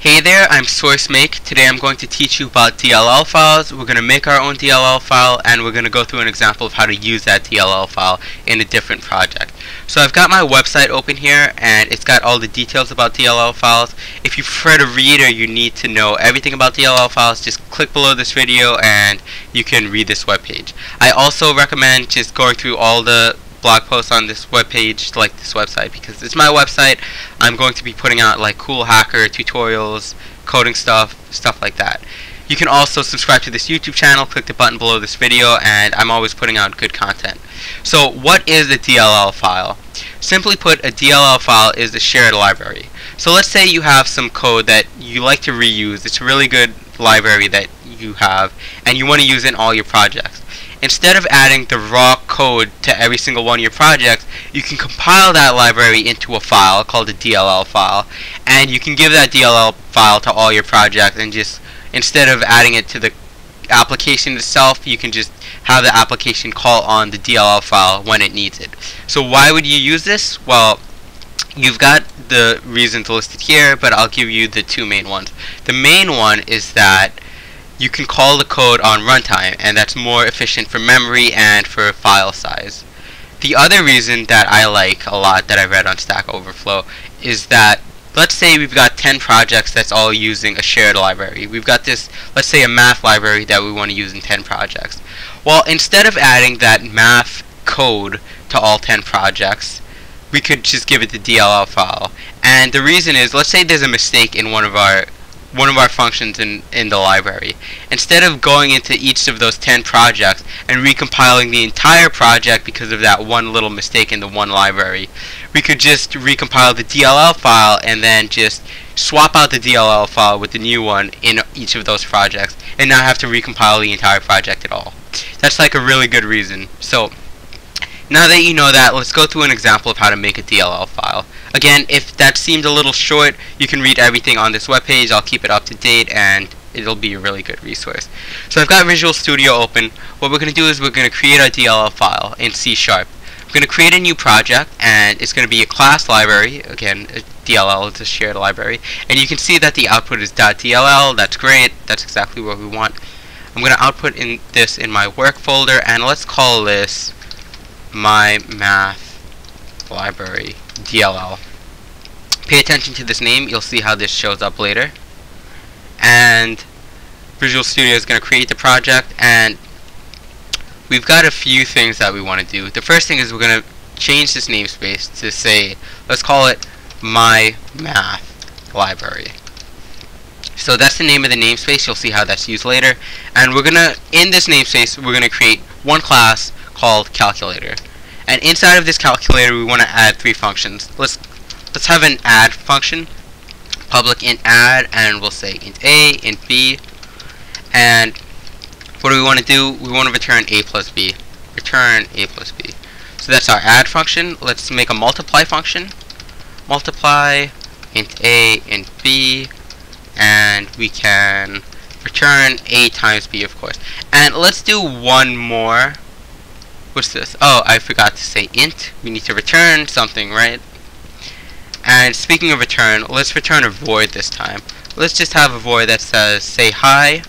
Hey there, I'm SourceMake. Today I'm going to teach you about DLL files. We're going to make our own DLL file and we're going to go through an example of how to use that DLL file in a different project. So I've got my website open here and it's got all the details about DLL files. If you prefer to read or you need to know everything about DLL files, just click below this video and you can read this webpage. I also recommend just going through all the blog posts on this webpage like this website because it's my website. I'm going to be putting out like cool hacker tutorials coding stuff stuff like that. You can also subscribe to this YouTube channel click the button below this video and I'm always putting out good content. So what is a DLL file? Simply put a DLL file is a shared library. So let's say you have some code that you like to reuse. It's a really good library that you have and you want to use in all your projects instead of adding the raw code to every single one of your projects, you can compile that library into a file called a DLL file, and you can give that DLL file to all your projects and just, instead of adding it to the application itself, you can just have the application call on the DLL file when it needs it. So why would you use this? Well, you've got the reasons listed here, but I'll give you the two main ones. The main one is that you can call the code on runtime and that's more efficient for memory and for file size. The other reason that I like a lot that I read on Stack Overflow is that let's say we've got 10 projects that's all using a shared library. We've got this, let's say a math library that we want to use in 10 projects. Well, instead of adding that math code to all 10 projects, we could just give it the DLL file. And the reason is, let's say there's a mistake in one of our one of our functions in, in the library. Instead of going into each of those 10 projects and recompiling the entire project because of that one little mistake in the one library, we could just recompile the DLL file and then just swap out the DLL file with the new one in each of those projects and not have to recompile the entire project at all. That's like a really good reason. So now that you know that, let's go through an example of how to make a DLL file. Again, if that seemed a little short, you can read everything on this webpage. I'll keep it up to date and it'll be a really good resource. So I've got Visual Studio open. What we're going to do is we're going to create a DLL file in C Sharp. I'm going to create a new project and it's going to be a class library. Again, a DLL is a shared library. And you can see that the output is .dll. That's great. That's exactly what we want. I'm going to output in this in my work folder and let's call this my math library DLL. Pay attention to this name, you'll see how this shows up later. And Visual Studio is going to create the project and we've got a few things that we want to do. The first thing is we're going to change this namespace to say, let's call it my math library. So that's the name of the namespace. You'll see how that's used later. And we're going to, in this namespace, we're going to create one class called calculator. And inside of this calculator, we want to add three functions. Let's let's have an add function, public int add, and we'll say int a, int b, and what do we want to do? We want to return a plus b. Return a plus b. So that's our add function. Let's make a multiply function. Multiply int a, int b, and we can return a times b, of course. And let's do one more What's this? Oh, I forgot to say int. We need to return something, right? And speaking of return, let's return a void this time. Let's just have a void that says say hi,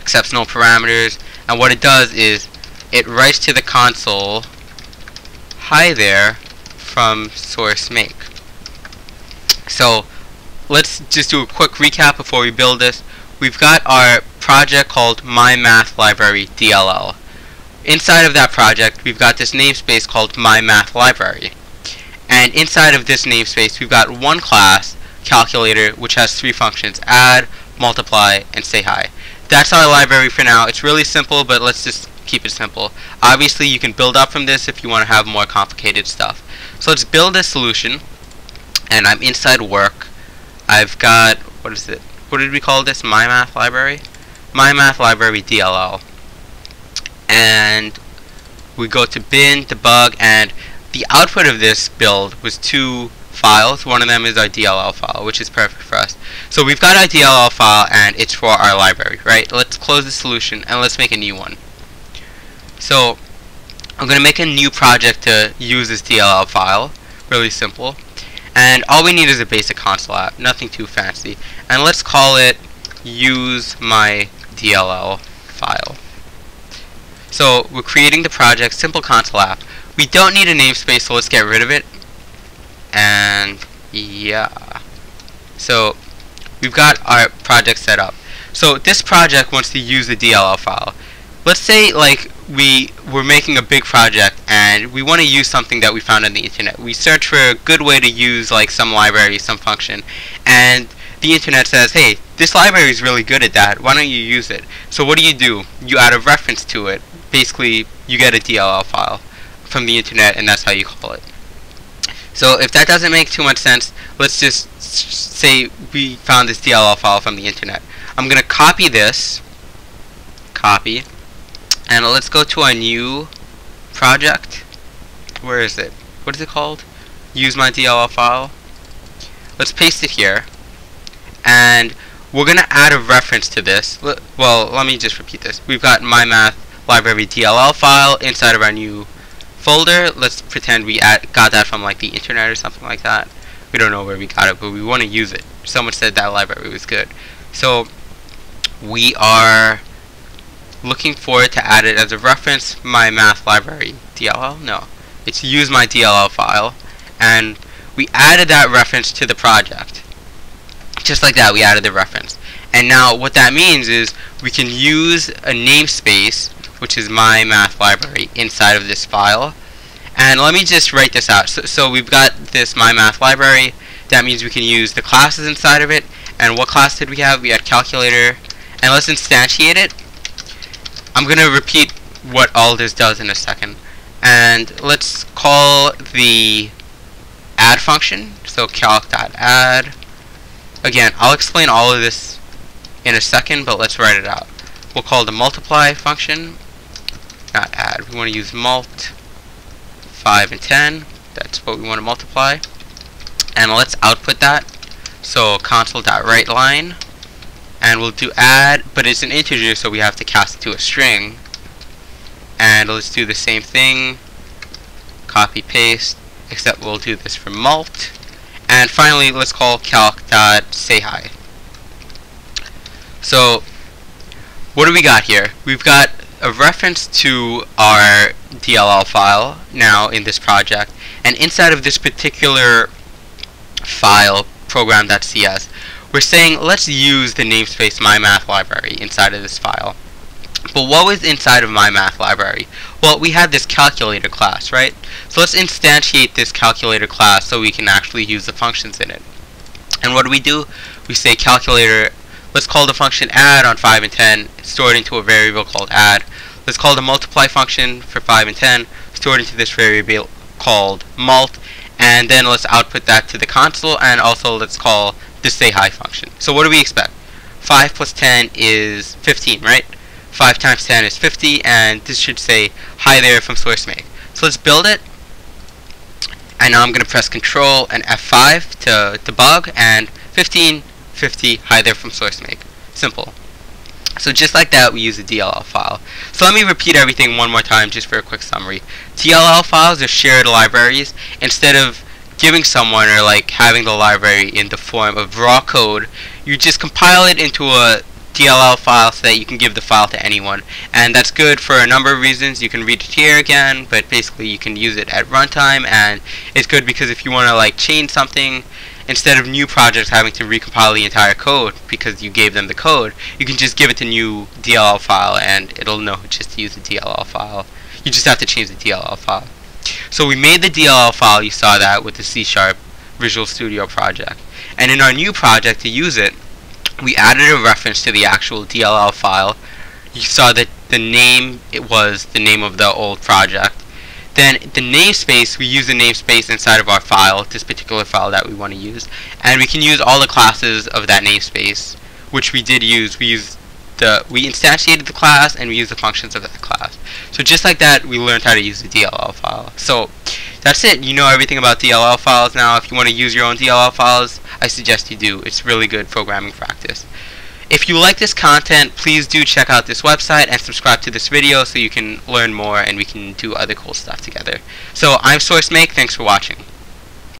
accepts no parameters, and what it does is it writes to the console hi there from source make. So let's just do a quick recap before we build this. We've got our project called my math library DLL. Inside of that project, we've got this namespace called My Math Library. And inside of this namespace, we've got one class, calculator, which has three functions, add, multiply, and say hi. That's our library for now. It's really simple, but let's just keep it simple. Obviously, you can build up from this if you want to have more complicated stuff. So let's build a solution, and I'm inside work. I've got, what is it? What did we call this? My Math Library? My Math Library DLL and we go to bin, debug, and the output of this build was two files. One of them is our DLL file, which is perfect for us. So we've got our DLL file, and it's for our library, right? Let's close the solution, and let's make a new one. So I'm going to make a new project to use this DLL file. Really simple. and all we need is a basic console app nothing too fancy and let's call it use my DLL file so we're creating the project simple console app. We don't need a namespace so let's get rid of it. And yeah. So we've got our project set up. So this project wants to use the DLL file. Let's say like we were making a big project and we want to use something that we found on the internet. We search for a good way to use like some library, some function, and the internet says, hey, this library is really good at that. Why don't you use it? So what do you do? You add a reference to it. Basically, you get a DLL file from the internet, and that's how you call it. So if that doesn't make too much sense, let's just say we found this DLL file from the internet. I'm going to copy this, copy, and let's go to a new project where is it what is it called use my DLL file let's paste it here and we're gonna add a reference to this. Well let me just repeat this. We've got my math library DLL file inside of our new folder. Let's pretend we got that from like the internet or something like that. We don't know where we got it but we want to use it. Someone said that library was good. So we are looking forward to add it as a reference my math library DLL no. It's use my DLL file. And we added that reference to the project just like that we added the reference. And now what that means is we can use a namespace which is my math library inside of this file. And let me just write this out. So, so we've got this my math library. That means we can use the classes inside of it. And what class did we have? We had calculator. And let's instantiate it. I'm going to repeat what all this does in a second. And let's call the add function. So calc.add. Again, I'll explain all of this in a second, but let's write it out. We'll call the multiply function, not add. We want to use mult 5 and 10. That's what we want to multiply. And let's output that. So console.writeLine and we'll do add but it's an integer so we have to cast it to a string and let's do the same thing copy paste except we'll do this for mult and finally let's call calc dot say hi. So what do we got here? We've got a reference to our DLL file now in this project. And inside of this particular file program.cs we're saying let's use the namespace mymath library inside of this file. But what was inside of my math library? Well, we had this calculator class, right? So let's instantiate this calculator class so we can actually use the functions in it. And what do we do? We say calculator, let's call the function add on 5 and 10, store it into a variable called add. Let's call the multiply function for 5 and 10, store it into this variable called mult, and then let's output that to the console, and also let's call the say hi function. So what do we expect? 5 plus 10 is 15, right? 5 times 10 is 50, and this should say hi there from SourceMake. So let's build it. And now I'm going to press Control and F5 to debug, and 15, 50, hi there from SourceMake. Simple. So just like that, we use a DLL file. So let me repeat everything one more time just for a quick summary. DLL files are shared libraries. Instead of giving someone or like having the library in the form of raw code, you just compile it into a DLL file so that you can give the file to anyone. And that's good for a number of reasons. You can read it here again, but basically you can use it at runtime and it's good because if you want to like change something instead of new projects having to recompile the entire code because you gave them the code, you can just give it a new DLL file and it'll know just to use the DLL file. You just have to change the DLL file. So we made the DLL file, you saw that with the C Sharp Visual Studio project. And in our new project to use it, we added a reference to the actual DLL file. You saw that the name, it was the name of the old project. Then the namespace, we use the namespace inside of our file, this particular file that we want to use. And we can use all the classes of that namespace, which we did use. We used the we instantiated the class and we use the functions of that class. So just like that, we learned how to use the DLL file. So that's it. You know everything about DLL files now. If you want to use your own DLL files, I suggest you do. It's really good programming practice. If you like this content, please do check out this website and subscribe to this video so you can learn more and we can do other cool stuff together. So I'm SourceMake. Thanks for watching.